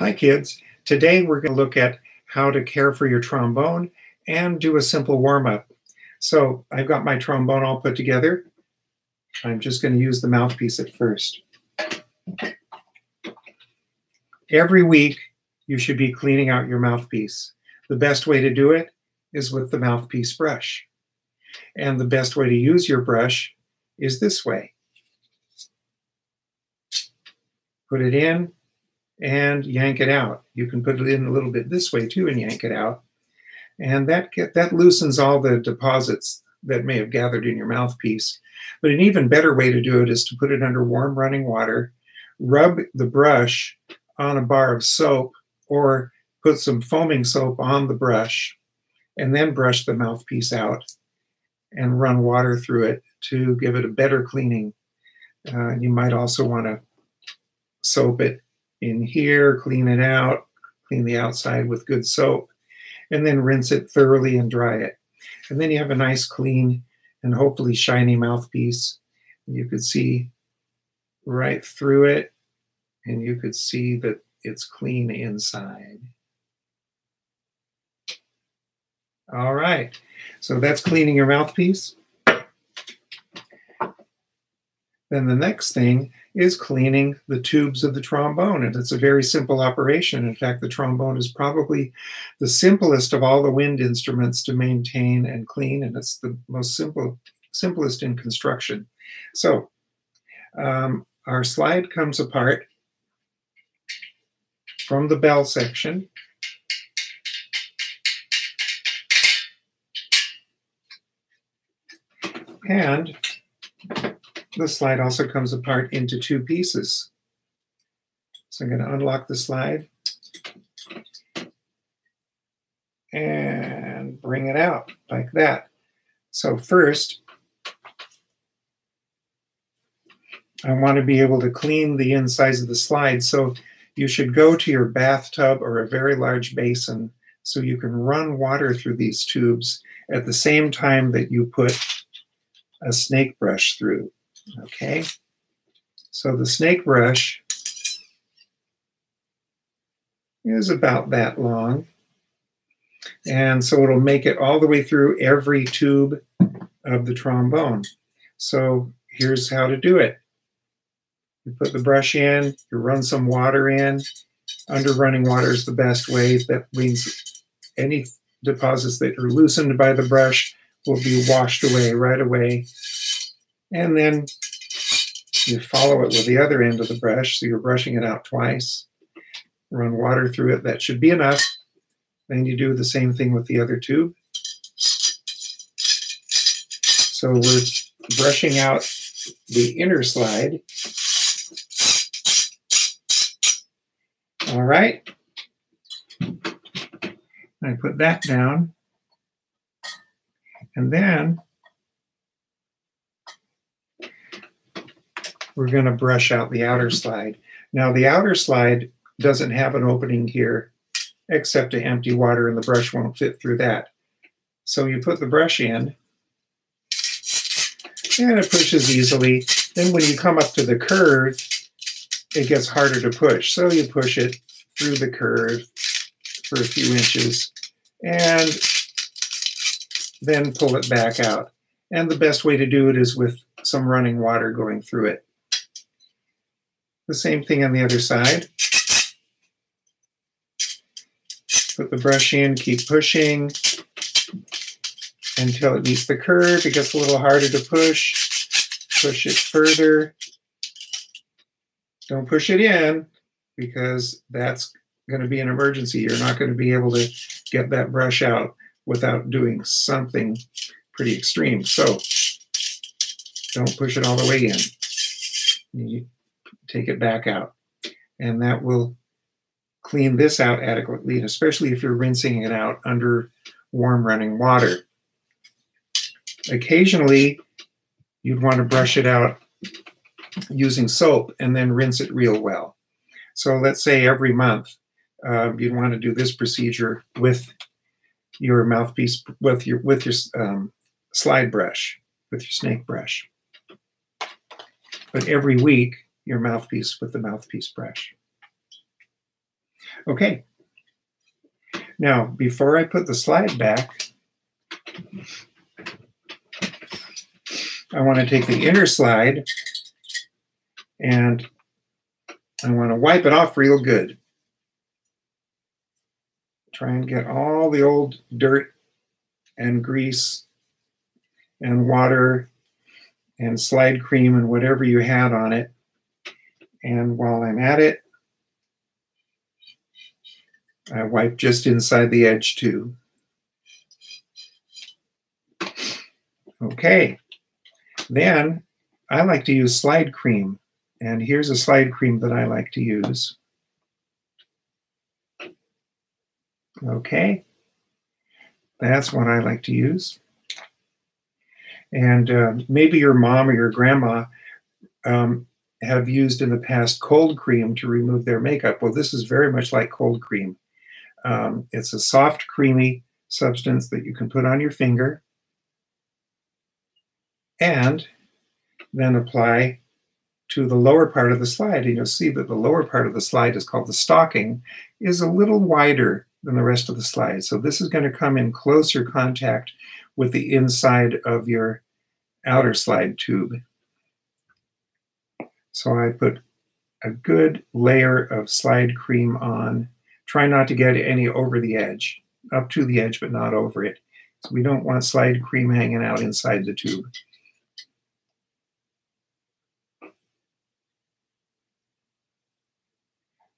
Hi kids, today we're going to look at how to care for your trombone and do a simple warm-up. So I've got my trombone all put together. I'm just going to use the mouthpiece at first. Every week you should be cleaning out your mouthpiece. The best way to do it is with the mouthpiece brush. And the best way to use your brush is this way. Put it in, and yank it out. You can put it in a little bit this way too and yank it out. And that, get, that loosens all the deposits that may have gathered in your mouthpiece. But an even better way to do it is to put it under warm running water, rub the brush on a bar of soap, or put some foaming soap on the brush, and then brush the mouthpiece out and run water through it to give it a better cleaning. Uh, you might also want to soap it in here, clean it out, clean the outside with good soap, and then rinse it thoroughly and dry it. And then you have a nice clean and hopefully shiny mouthpiece. You could see right through it and you could see that it's clean inside. All right, so that's cleaning your mouthpiece. Then the next thing is cleaning the tubes of the trombone. And it's a very simple operation. In fact, the trombone is probably the simplest of all the wind instruments to maintain and clean, and it's the most simple, simplest in construction. So um, our slide comes apart from the bell section. And the slide also comes apart into two pieces. So I'm going to unlock the slide and bring it out like that. So first, I want to be able to clean the insides of the slide. So you should go to your bathtub or a very large basin so you can run water through these tubes at the same time that you put a snake brush through. Okay, so the snake brush is about that long. And so it'll make it all the way through every tube of the trombone. So here's how to do it. You put the brush in, you run some water in. Under running water is the best way. That means any deposits that are loosened by the brush will be washed away right away. And then you follow it with the other end of the brush, so you're brushing it out twice. Run water through it, that should be enough. Then you do the same thing with the other tube. So we're brushing out the inner slide. All right. I put that down. And then we're going to brush out the outer slide. Now the outer slide doesn't have an opening here except to empty water and the brush won't fit through that. So you put the brush in and it pushes easily. Then when you come up to the curve, it gets harder to push. So you push it through the curve for a few inches and then pull it back out. And the best way to do it is with some running water going through it. The same thing on the other side. Put the brush in, keep pushing until it meets the curve. It gets a little harder to push. Push it further. Don't push it in because that's going to be an emergency. You're not going to be able to get that brush out without doing something pretty extreme. So don't push it all the way in. Take it back out. And that will clean this out adequately, and especially if you're rinsing it out under warm running water. Occasionally, you'd want to brush it out using soap and then rinse it real well. So let's say every month uh, you'd want to do this procedure with your mouthpiece, with your with your um, slide brush, with your snake brush. But every week your mouthpiece with the mouthpiece brush. Okay. Now, before I put the slide back, I want to take the inner slide and I want to wipe it off real good. Try and get all the old dirt and grease and water and slide cream and whatever you had on it. And while I'm at it, I wipe just inside the edge too. Okay, then I like to use slide cream. And here's a slide cream that I like to use. Okay, that's what I like to use. And uh, maybe your mom or your grandma um, have used in the past cold cream to remove their makeup. Well, this is very much like cold cream. Um, it's a soft, creamy substance that you can put on your finger and then apply to the lower part of the slide. And you'll see that the lower part of the slide is called the stocking, is a little wider than the rest of the slide. So this is going to come in closer contact with the inside of your outer slide tube. So I put a good layer of slide cream on. Try not to get any over the edge, up to the edge, but not over it. So we don't want slide cream hanging out inside the tube.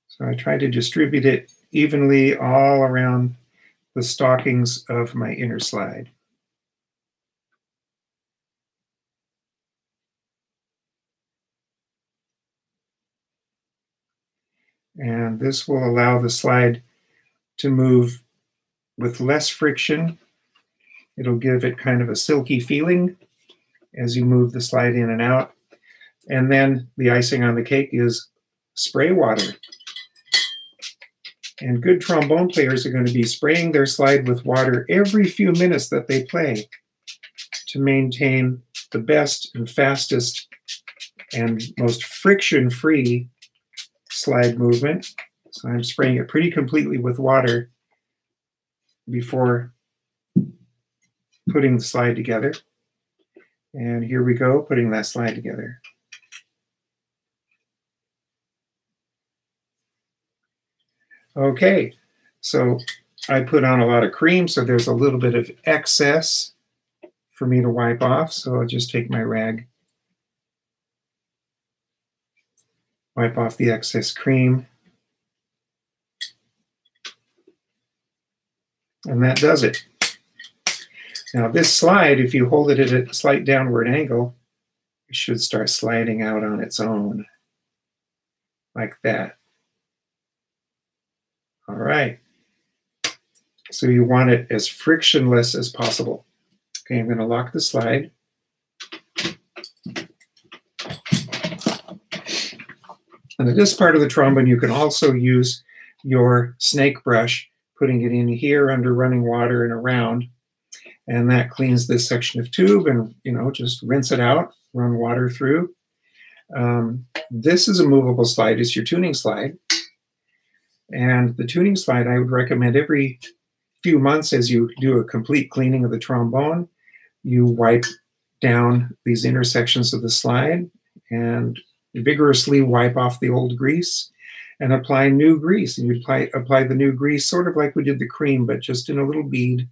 So I try to distribute it evenly all around the stockings of my inner slide. And this will allow the slide to move with less friction. It'll give it kind of a silky feeling as you move the slide in and out. And then the icing on the cake is spray water. And good trombone players are going to be spraying their slide with water every few minutes that they play to maintain the best and fastest and most friction-free slide movement. So I'm spraying it pretty completely with water before putting the slide together. And here we go, putting that slide together. Okay, so I put on a lot of cream, so there's a little bit of excess for me to wipe off. So I'll just take my rag, wipe off the excess cream. And that does it. Now this slide, if you hold it at a slight downward angle, it should start sliding out on its own, like that. All right. So you want it as frictionless as possible. Okay, I'm going to lock the slide. And this part of the trombone, you can also use your snake brush, putting it in here under running water and around. And that cleans this section of tube and, you know, just rinse it out, run water through. Um, this is a movable slide. It's your tuning slide. And the tuning slide, I would recommend every few months as you do a complete cleaning of the trombone, you wipe down these intersections of the slide and vigorously wipe off the old grease and apply new grease. And you apply, apply the new grease sort of like we did the cream, but just in a little bead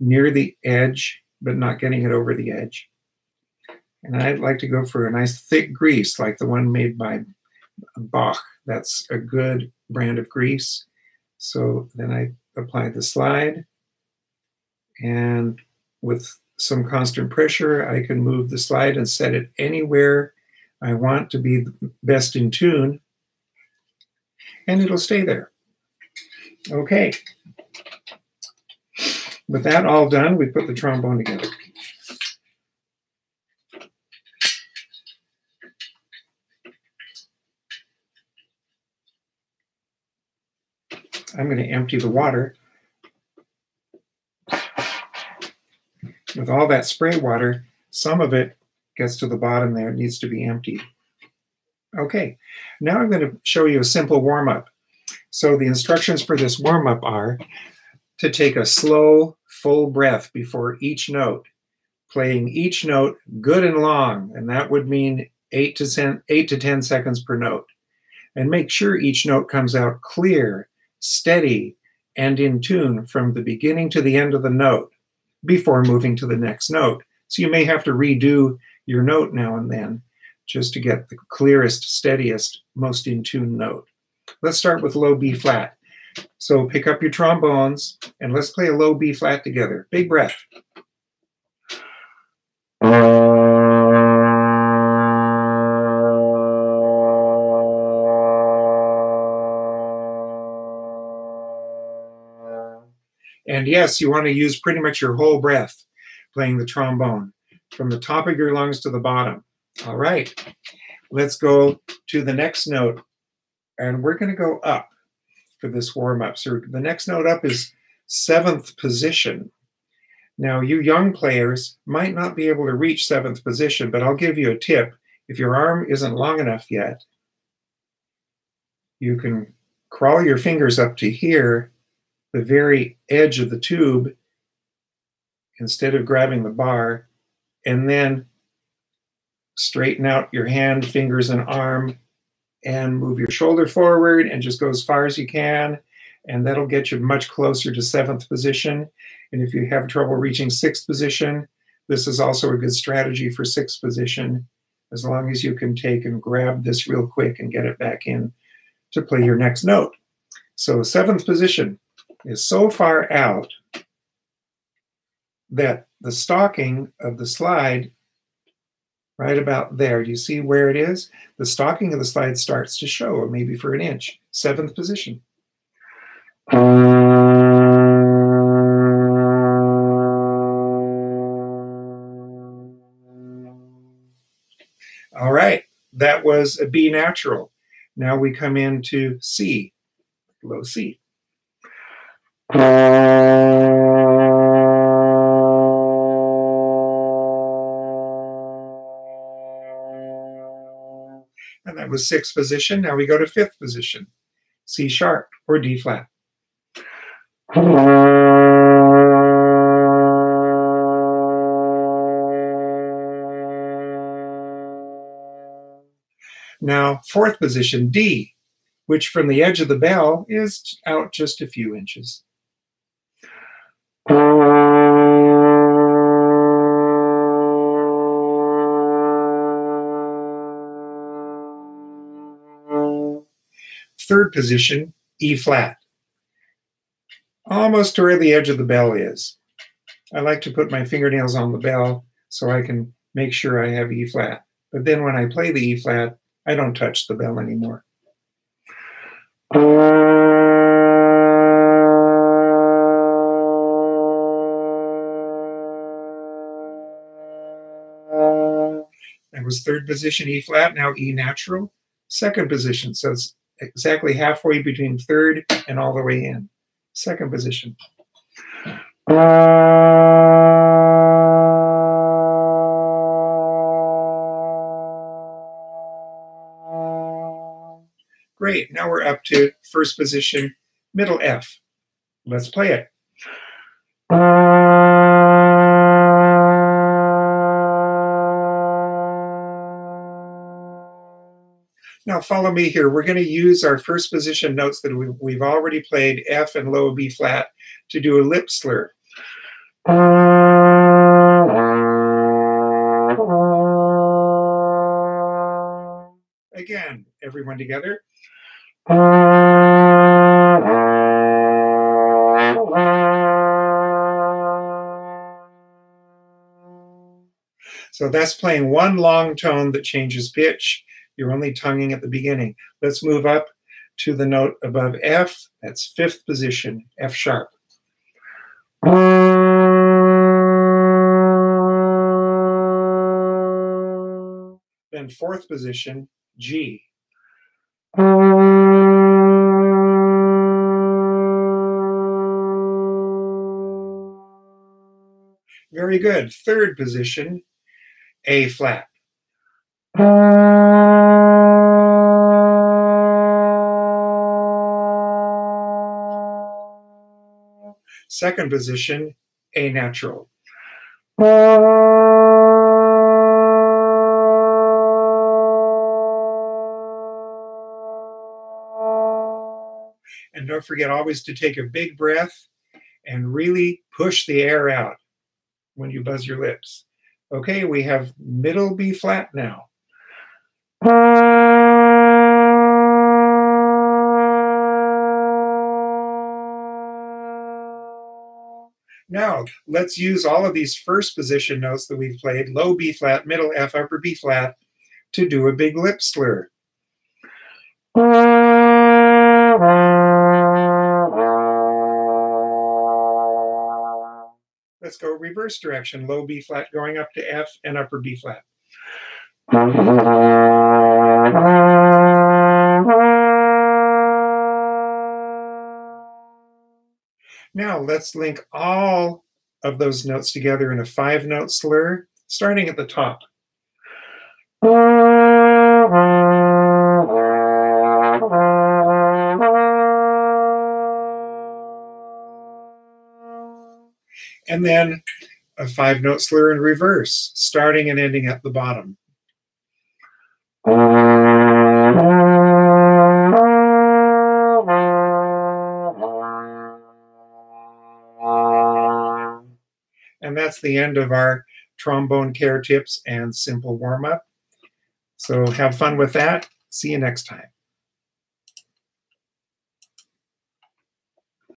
near the edge, but not getting it over the edge. And I'd like to go for a nice thick grease like the one made by Bach. That's a good brand of grease. So then I apply the slide and with some constant pressure, I can move the slide and set it anywhere I want to be best in tune and it'll stay there. Okay. With that all done, we put the trombone together. I'm going to empty the water. With all that spray water, some of it gets to the bottom there. It needs to be emptied. Okay, now I'm going to show you a simple warm-up. So the instructions for this warm up are to take a slow, full breath before each note, playing each note good and long, and that would mean eight to 10, eight to 10 seconds per note. And make sure each note comes out clear, steady, and in tune from the beginning to the end of the note before moving to the next note. So you may have to redo your note now and then just to get the clearest, steadiest, most in tune note. Let's start with low B flat. So pick up your trombones and let's play a low B flat together. Big breath. And yes, you want to use pretty much your whole breath playing the trombone from the top of your lungs to the bottom. All right, let's go to the next note. And we're going to go up for this warm up. So the next note up is seventh position. Now, you young players might not be able to reach seventh position, but I'll give you a tip. If your arm isn't long enough yet, you can crawl your fingers up to here, the very edge of the tube, instead of grabbing the bar, and then straighten out your hand, fingers, and arm, and move your shoulder forward and just go as far as you can. And that'll get you much closer to seventh position. And if you have trouble reaching sixth position, this is also a good strategy for sixth position, as long as you can take and grab this real quick and get it back in to play your next note. So seventh position is so far out that the stocking of the slide right about there. Do you see where it is? The stocking of the slide starts to show, maybe for an inch. Seventh position. All right, that was a B natural. Now we come into C, low C. was sixth position. Now we go to fifth position, C sharp or D flat. Now, fourth position, D, which from the edge of the bell is out just a few inches. Position, E flat, almost to where the edge of the bell is. I like to put my fingernails on the bell so I can make sure I have E flat. But then when I play the E flat, I don't touch the bell anymore. That was third position E flat, now E natural. Second position, so it's exactly halfway between third and all the way in. Second position. Great, now we're up to first position, middle F. Let's play it. Follow me here. We're going to use our first position notes that we've already played, F and low B flat, to do a lip slur. Again, everyone together. So that's playing one long tone that changes pitch you're only tonguing at the beginning. Let's move up to the note above F. That's fifth position, F sharp. Then fourth position, G. Very good. Third position, A flat. Second position, A natural. And don't forget always to take a big breath and really push the air out when you buzz your lips. Okay, we have middle B flat now. Now, let's use all of these first position notes that we've played, low B flat, middle F, upper B flat, to do a big lip slur. Let's go reverse direction, low B flat going up to F and upper B flat. Now let's link all of those notes together in a five note slur, starting at the top. And then a five note slur in reverse, starting and ending at the bottom. And that's the end of our trombone care tips and simple warm up. So have fun with that. See you next time.